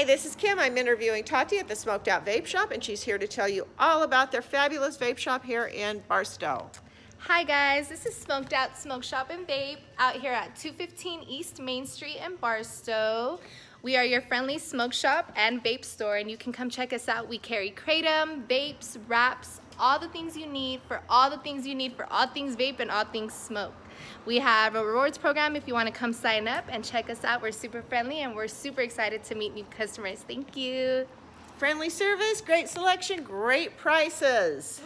Hi, this is Kim. I'm interviewing Tati at the Smoked Out Vape Shop, and she's here to tell you all about their fabulous vape shop here in Barstow. Hi guys, this is Smoked Out Smoke Shop and Vape out here at 215 East Main Street in Barstow. We are your friendly smoke shop and vape store and you can come check us out. We carry kratom, vapes, wraps, all the things you need for all the things you need for all things vape and all things smoke. We have a rewards program if you want to come sign up and check us out. We're super friendly and we're super excited to meet new customers. Thank you. Friendly service, great selection, great prices.